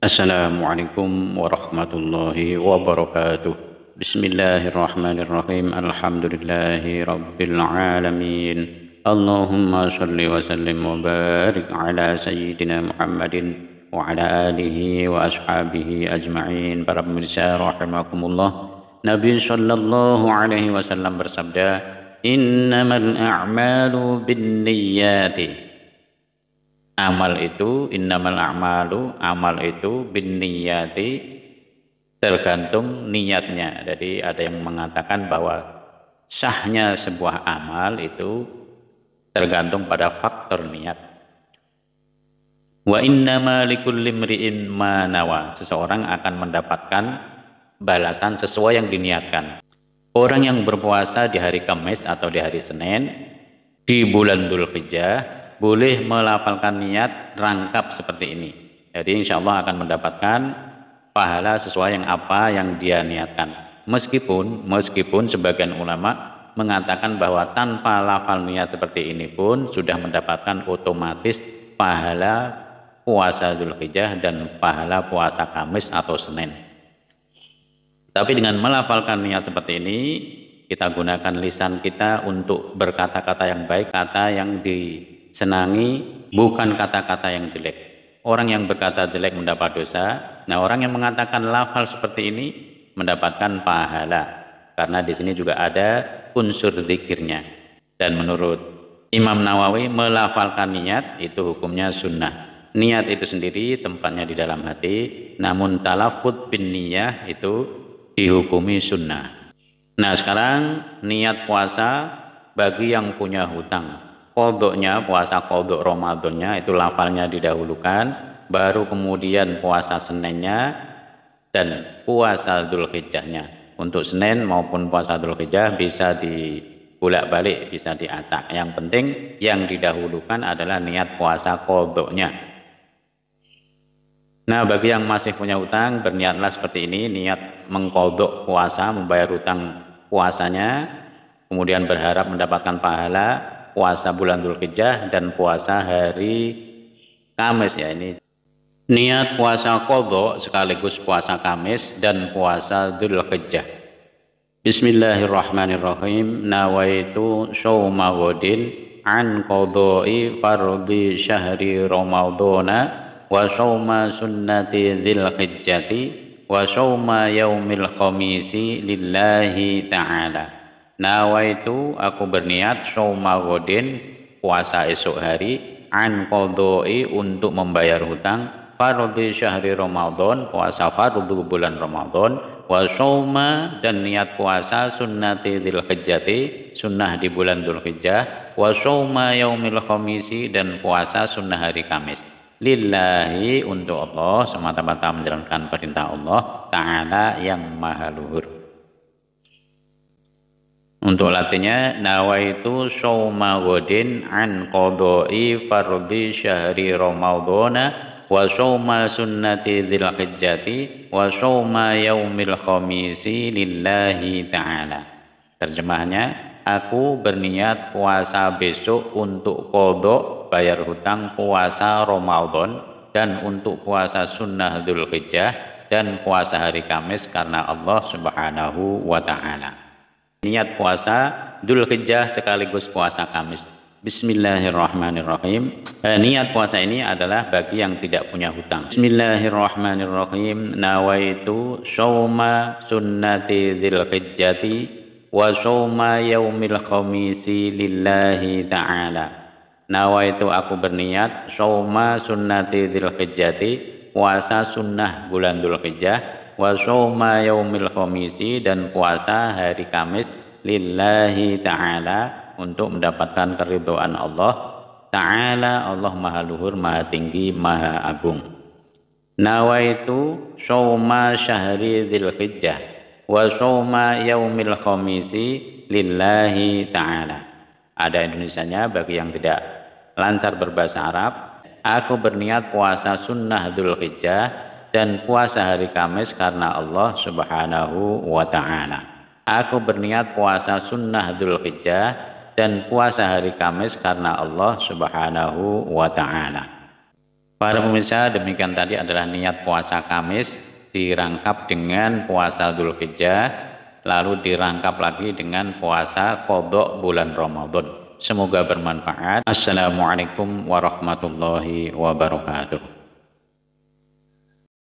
السلام عليكم ورحمة الله وبركاته. بسم الله الرحمن الرحيم. الحمد لله رب العالمين. اللهم صل وسلم وبارك على سيدنا محمد وعلى آله وأصحابه أجمعين. برب مرسى رحمكم الله نبي صلى الله عليه وسلم برسبدا إنما الأعمال بالنيات Amal itu innamal a'malu, amal itu binniyati tergantung niatnya. Jadi ada yang mengatakan bahwa sahnya sebuah amal itu tergantung pada faktor niat. Wa innama likulli mri'in ma nawa. Seseorang akan mendapatkan balasan sesuai yang diniatkan. Orang yang berpuasa di hari Kamis atau di hari Senin di bulan Dzulhijjah boleh melafalkan niat rangkap seperti ini. Jadi insya Allah akan mendapatkan pahala sesuai yang apa yang dia niatkan. Meskipun meskipun sebagian ulama mengatakan bahwa tanpa lafal niat seperti ini pun sudah mendapatkan otomatis pahala puasa Dzulhijjah dan pahala puasa Kamis atau Senin. Tapi dengan melafalkan niat seperti ini, kita gunakan lisan kita untuk berkata-kata yang baik, kata yang disenangi, bukan kata-kata yang jelek. Orang yang berkata jelek mendapat dosa. Nah, orang yang mengatakan lafal seperti ini mendapatkan pahala. Karena di sini juga ada unsur zikirnya. Dan menurut Imam Nawawi melafalkan niat itu hukumnya sunnah. Niat itu sendiri tempatnya di dalam hati, namun talafut bin niyah itu dihukumi sunnah. Nah sekarang niat puasa bagi yang punya hutang kodoknya puasa kodok Ramadannya itu lafalnya didahulukan baru kemudian puasa Seninnya dan puasa Dzulhijjahnya. Untuk Senin maupun puasa Dzulhijjah bisa di bolak balik bisa diacak yang penting yang didahulukan adalah niat puasa kodoknya. Nah bagi yang masih punya hutang berniatlah seperti ini. Niat mengkodok puasa membayar hutang puasanya kemudian berharap mendapatkan pahala puasa bulan Dzulhijjah dan puasa hari Kamis ya ini niat puasa qadha sekaligus puasa Kamis dan puasa Dzulhijjah. Bismillahirrahmanirrahim. Nawaitu shauma ghadin an qadha'i fardhi syahri ramadhana wa shauma sunnati dzulhijjati wa shauma yaumil khamisi lillahi ta'ala Nawaitu aku berniat syauma godin puasa esok hari an kodoi untuk membayar hutang fardhi syahri Ramadan puasa fardhu bulan Ramadan wa syauma dan niat puasa sunnati dzulhijjati sunnah di bulan dzulhijjah wa syauma yaumil khamisi dan puasa sunnah hari Kamis. Lillahi untuk Allah semata-mata menjalankan perintah Allah taala yang maha luhur untuk latihnya nawaitu shauma ghadin an qada'i fardhi syahri ramadhana wa shauma sunnati dzilhijjati wa shauma yaumil khamisi lillahi ta'ala. Terjemahnya, aku berniat puasa besok untuk kodok bayar hutang puasa Ramadan dan untuk puasa sunnah Dzulhijjah dan puasa hari Kamis karena Allah Subhanahu wa taala niat puasa Dhul Hijjah sekaligus puasa Kamis. Bismillahirrahmanirrahim. Eh, niat puasa ini adalah bagi yang tidak punya hutang. Bismillahirrahmanirrahim. Nawaitu syauma sunnati hijjati wa syauma yaumil khamisi lillahi ta'ala. Nawaitu aku berniat syauma sunnati hijjati puasa sunnah bulan Dhul Hijjah wa syauma yaumil khamisi dan puasa hari Kamis lillahi ta'ala untuk mendapatkan keridhaan Allah ta'ala Allah maha luhur maha tinggi maha agung. Nawaitu syauma syahri dzulhijjah wa syauma yaumil khamisi lillahi ta'ala. Ada Indonesianya bagi yang tidak lancar berbahasa Arab aku berniat puasa sunnah dzulhijjah dan puasa hari Kamis karena Allah Subhanahu wa taala. Aku berniat puasa sunnah Dzulhijjah dan puasa hari Kamis karena Allah Subhanahu wa taala. Para pemirsa, demikian tadi adalah niat puasa Kamis dirangkap dengan puasa Dzulhijjah lalu dirangkap lagi dengan puasa kodok bulan Ramadan. Semoga bermanfaat. Assalamualaikum warahmatullahi wabarakatuh.